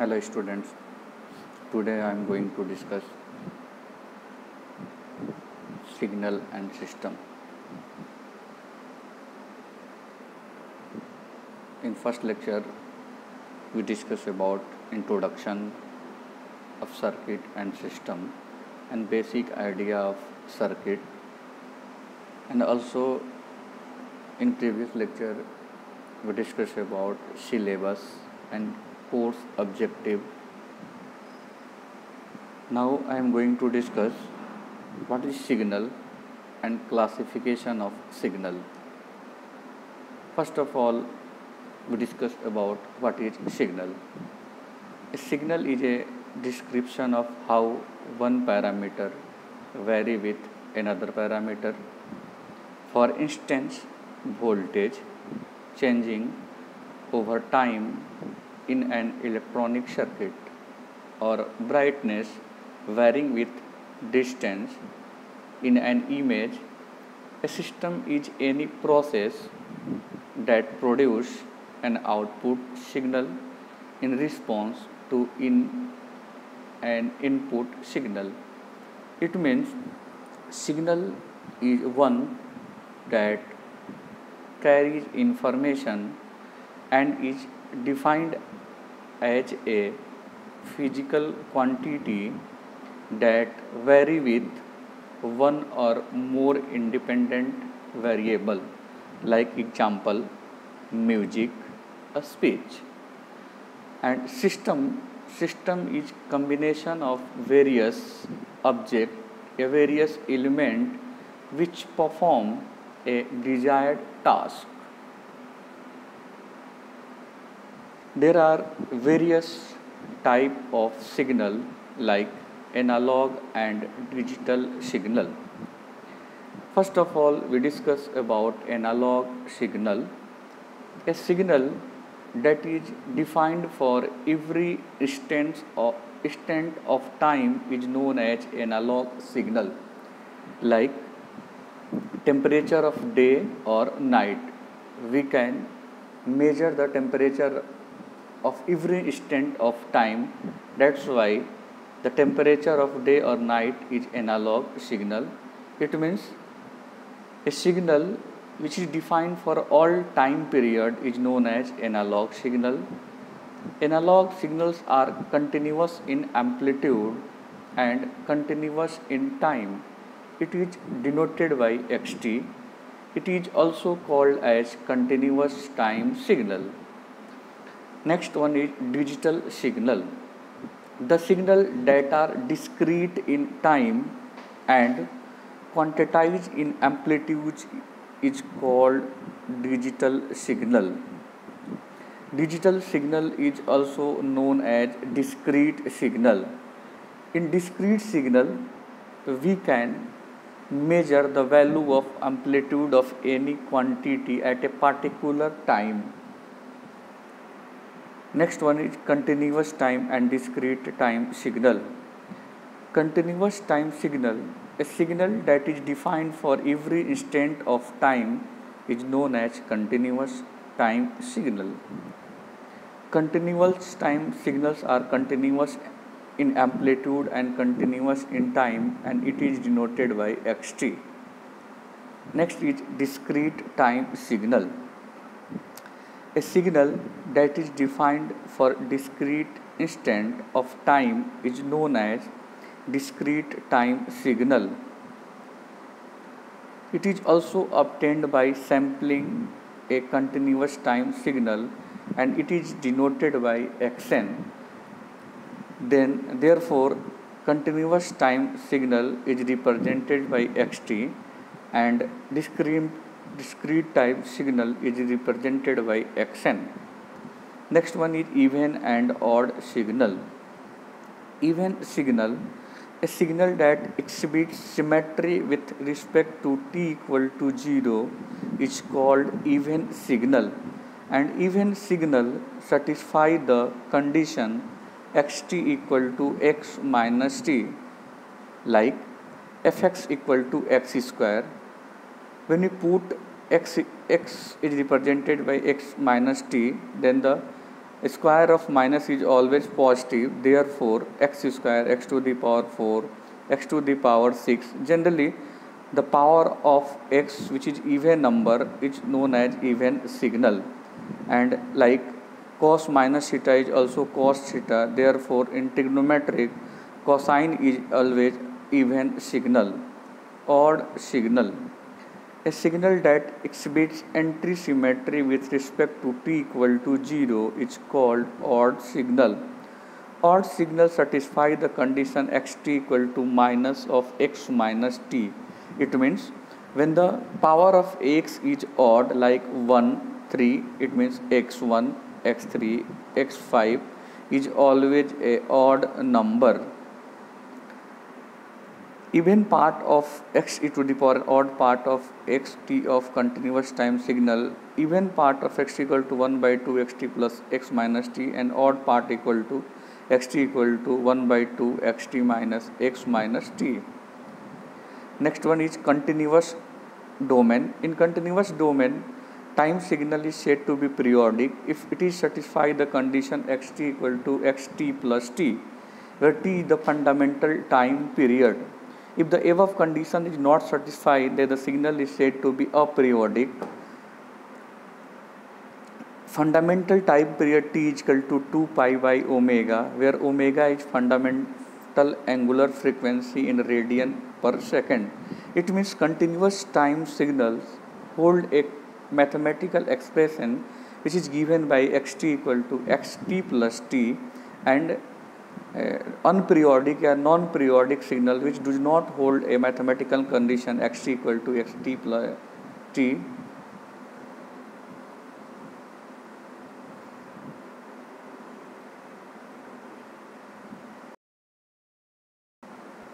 Hello students, today I am going to discuss signal and system. In first lecture we discuss about introduction of circuit and system and basic idea of circuit and also in previous lecture we discuss about syllabus and course objective. Now I am going to discuss what is signal and classification of signal. First of all, we discuss about what is signal. A signal is a description of how one parameter vary with another parameter. For instance, voltage changing over time in an electronic circuit or brightness varying with distance in an image a system is any process that produce an output signal in response to in an input signal. It means signal is one that carries information and is defined as a physical quantity that vary with one or more independent variable like example music a speech. And system system is combination of various object a various element which perform a desired task There are various type of signal like analog and digital signal. First of all, we discuss about analog signal. A signal that is defined for every instant of, instant of time is known as analog signal like temperature of day or night we can measure the temperature of every instant of time. That's why the temperature of day or night is analog signal. It means a signal which is defined for all time period is known as analog signal. Analog signals are continuous in amplitude and continuous in time. It is denoted by xt. It is also called as continuous time signal. Next one is digital signal. The signal that are discrete in time and quantized in amplitude is called digital signal. Digital signal is also known as discrete signal. In discrete signal, we can measure the value of amplitude of any quantity at a particular time Next one is continuous time and discrete time signal. Continuous time signal, a signal that is defined for every instant of time is known as continuous time signal. Continuous time signals are continuous in amplitude and continuous in time and it is denoted by xt. Next is discrete time signal a signal that is defined for discrete instant of time is known as discrete time signal. It is also obtained by sampling a continuous time signal and it is denoted by xn. Then therefore continuous time signal is represented by xt and discrete discrete time signal is represented by xn. Next one is even and odd signal. Even signal, a signal that exhibits symmetry with respect to t equal to 0 is called even signal and even signal satisfy the condition xt equal to x minus t like fx equal to x square when you put x x is represented by x minus t then the square of minus is always positive. Therefore x square x to the power 4 x to the power 6 generally the power of x which is even number is known as even signal. And like cos minus theta is also cos theta. Therefore in trigonometric cosine is always even signal odd signal a signal that exhibits antisymmetry with respect to t equal to 0 is called odd signal. Odd signal satisfy the condition xt equal to minus of x minus t. It means when the power of x is odd like 1, 3, it means x1, x3, x5 is always a odd number even part of x e to the power odd part of x t of continuous time signal even part of x equal to 1 by 2 x t plus x minus t and odd part equal to x t equal to 1 by 2 x t minus x minus t. Next one is continuous domain. In continuous domain, time signal is said to be periodic if it is satisfy the condition x t equal to x t plus t, where t is the fundamental time period if the above condition is not satisfied, then the signal is said to be aperiodic. Fundamental time period t is equal to 2 pi by omega, where omega is fundamental angular frequency in radian per second. It means continuous time signals hold a mathematical expression which is given by xt equal to xt plus t and unperiodic or non-periodic signal which does not hold a mathematical condition x equal to xt plus t